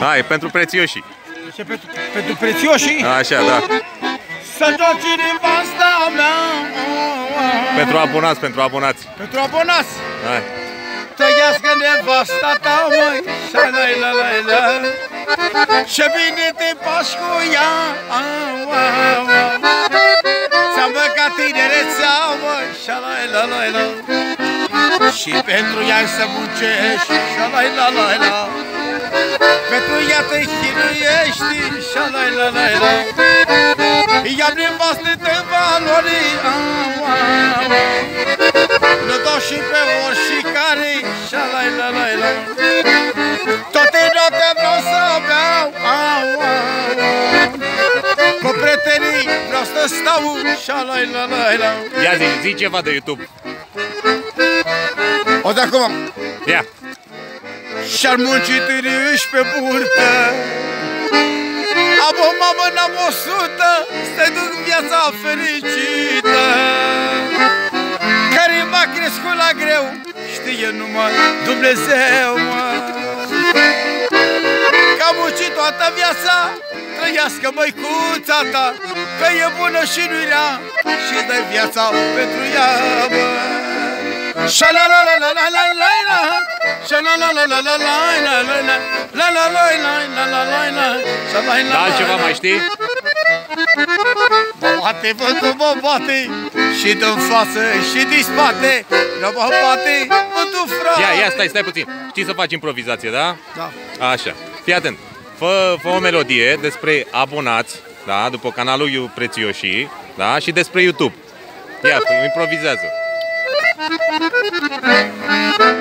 Hai, pentru prețioșii. Ce pentru, pentru prețioșii? Așa, da. Să joci nevasta mea. Pentru abonați, pentru abonați. Pentru abonați. Hai. Tăiască nevasta ta, măi, și la la la la Ce bine te pași cu ea Ți-am băgat tinerețea, măi, și la la la la Și pentru ea să muncești, și la la la la Pentru ea te chinuiești, și la la la la Ia nevastă de valori, Nu dau și pe oricare, și la la la la Toate noaptea vreau să beau, au, au, au. Cu prietenii vreau să stau, și la la la la Ia zi, zi ceva de YouTube. O de acum Ia. Și-ar munci târâși pe burtă. Am o mamă, n-am o sută Să-i duc viața fericită. Care m-a crescut la greu Știe numai Dumnezeu, mă. Că am muncit toată viața Trăiască măicuța ta. Că e bună și nu rea Și dă viața pentru ea, mă. Sha la la la la la la Da, altceva mai știi? Mă bate vântul, mă bate Și din față și din spate Nu mă bate vântul frate Ia, ia, stai, stai puțin. Știi să faci improvizație, da? Da. Așa. Fii atent. Fă, fă o melodie despre abonați, da? După canalul You Prețioșii, da? Și despre YouTube. Ia, fă, improvizează. Pentru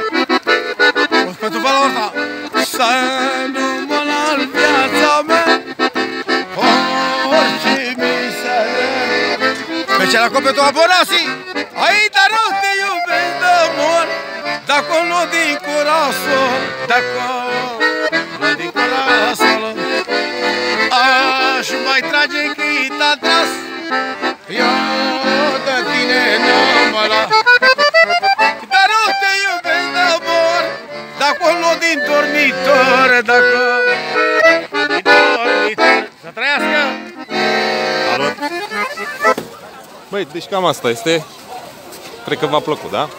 Special acum pentru abonații. Ai, dar nu te iubesc de mor. Dacă nu din curajul Dacă nu din curajul Aș mai trage chita tras Eu de tine nu mă las Dar nu te iubesc de mor. Dacă nu din dormitor Dacă Băi, deci cam asta este. Cred că v-a plăcut, da?